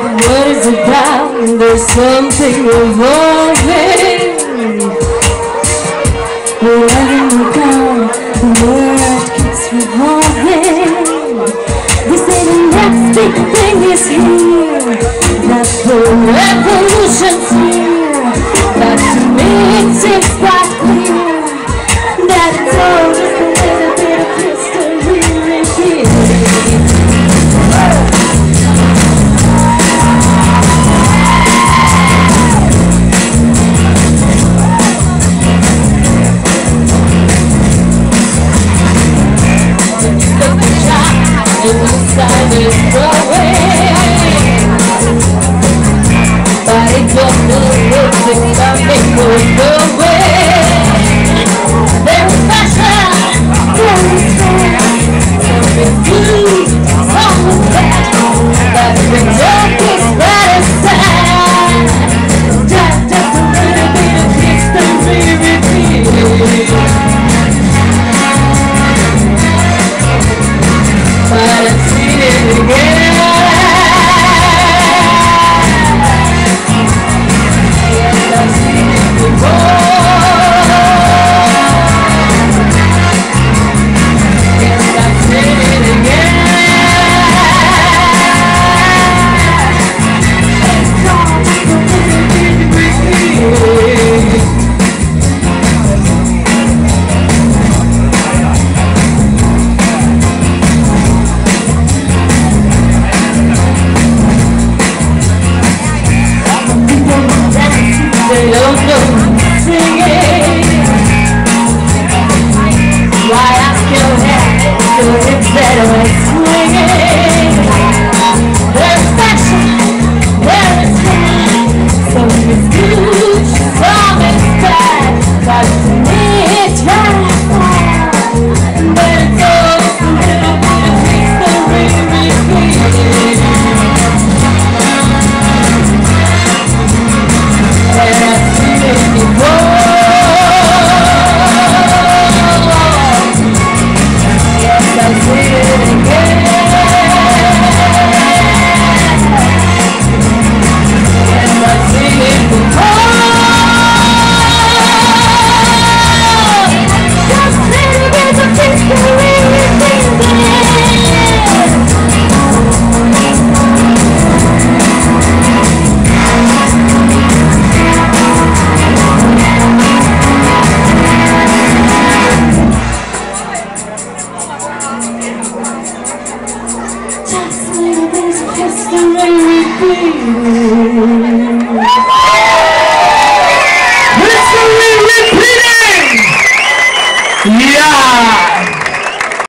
What is it about There's something evolving Wherever you go, the world keeps revolving They say the next big thing is here. That's forever. inside this doorway history repeating. History repeating! Yeah!